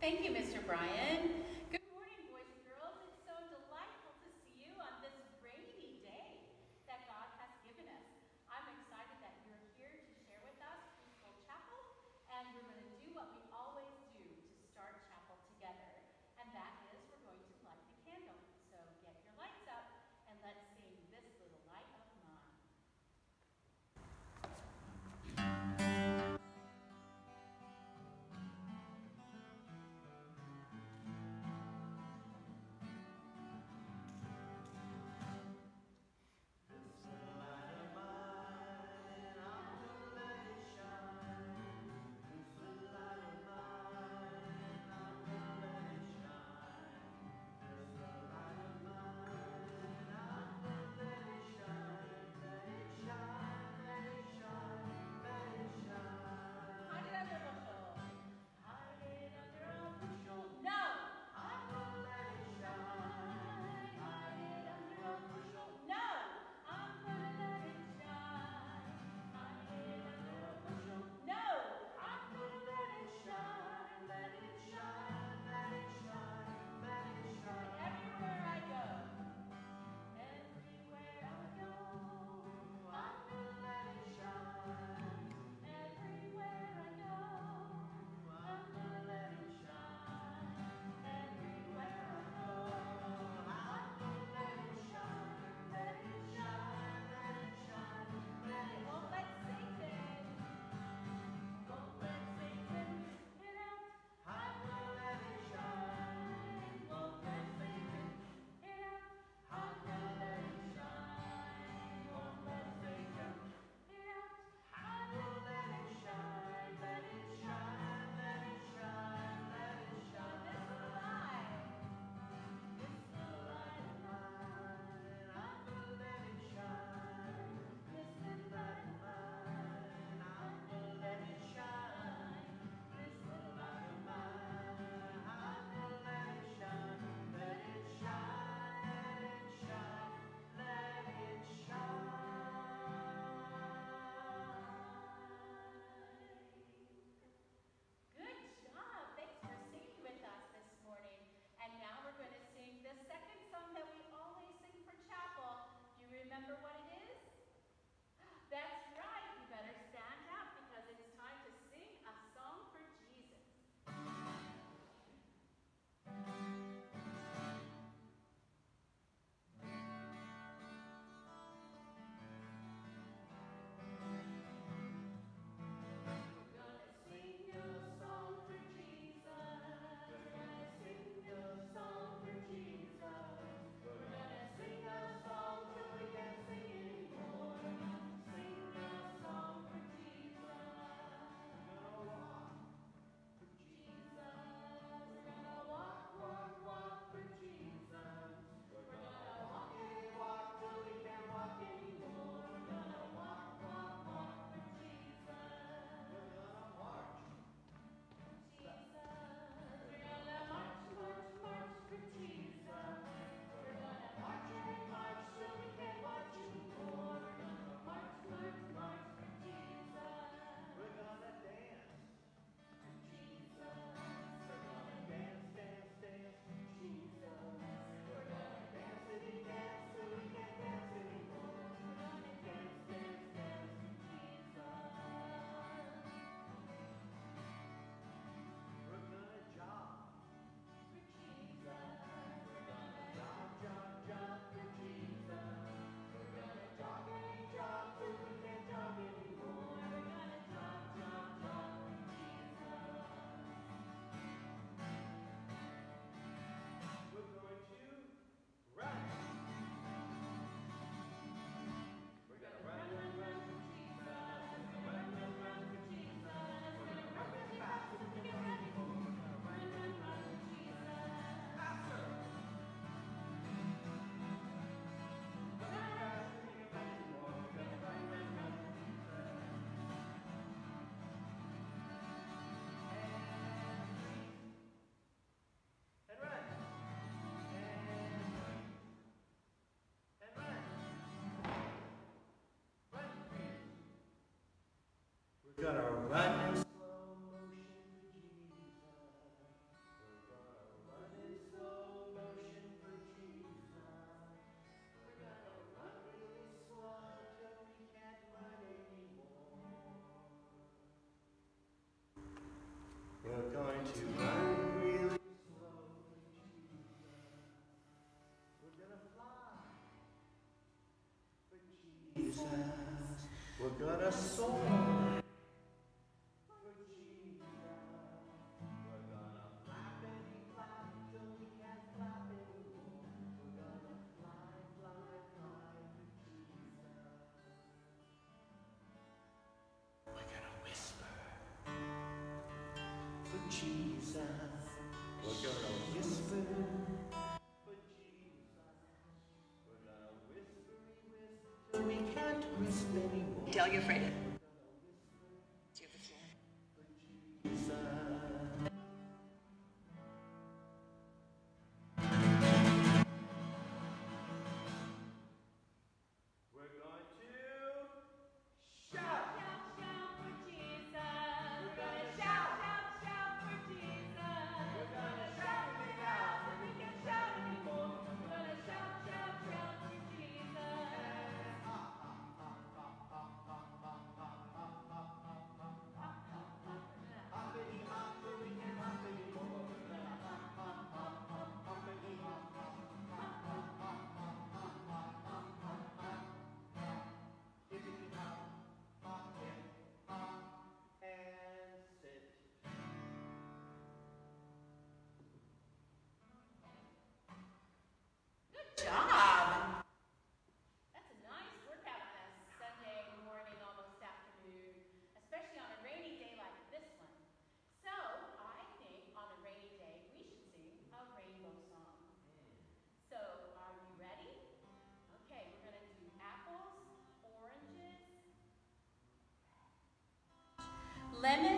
Thank you, Mr. Bryan. We're gonna run Jesus. Look around. Whisper. Whisper. We can't whisper anymore. Tell your friend. lemon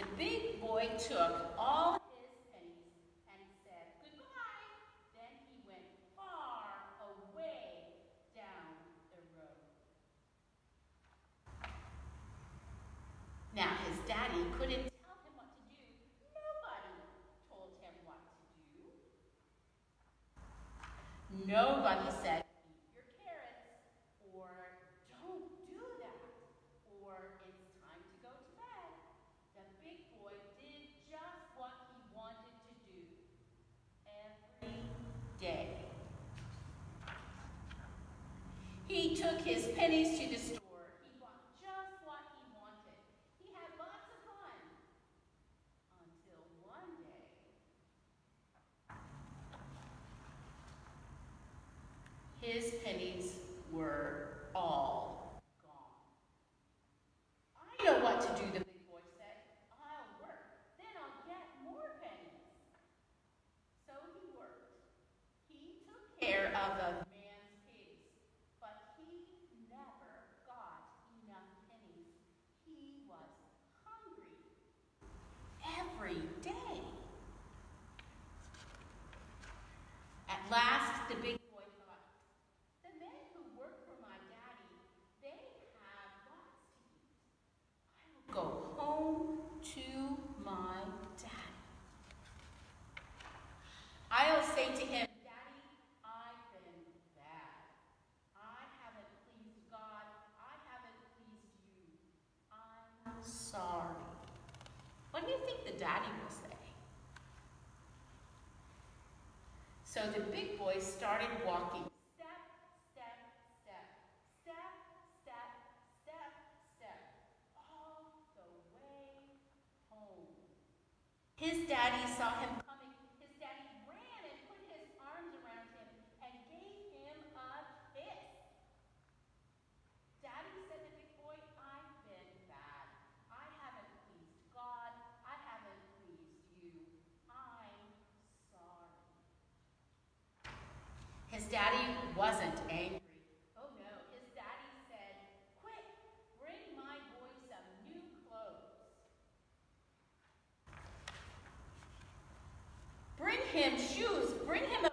The big boy took took his pennies to the So the big boy started walking. Step, step, step, step, step, step, step, all the way home. His daddy saw him him shoes. Bring him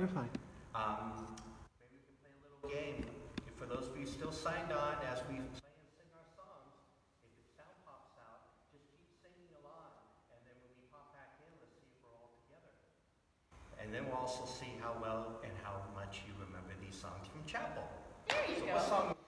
We're fine. Um, maybe we can play a little game. And for those of you still signed on, as we play and sing our songs, if the sound pops out, just keep singing along. And then when we pop back in, let's see if we're all together. And then we'll also see how well and how much you remember these songs from chapel. There you so go.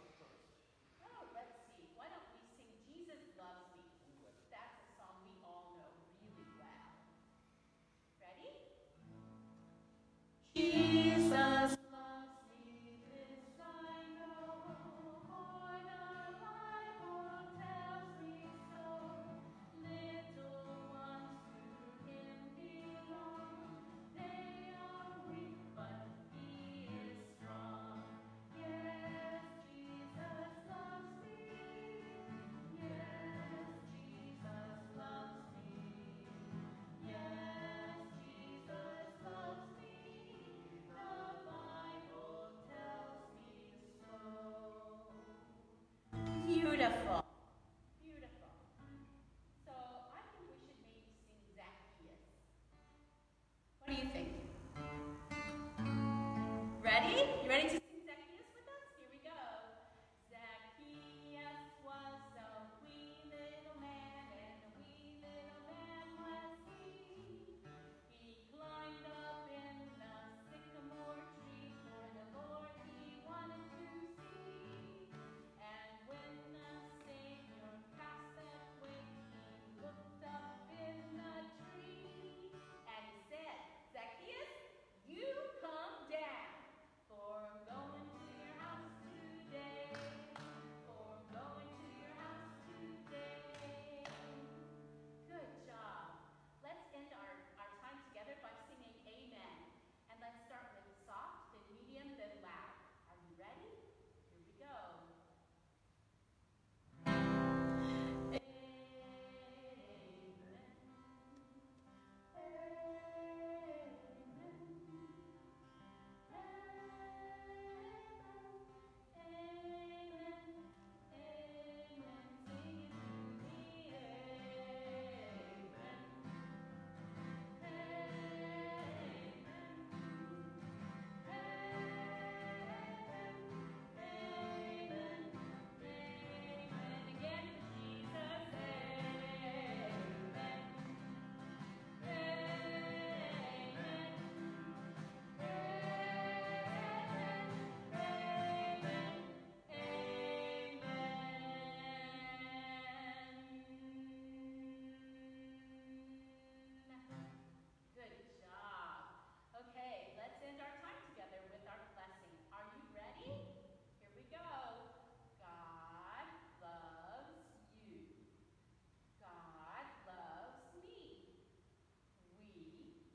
very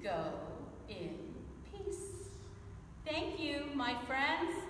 Go in peace. Thank you, my friends.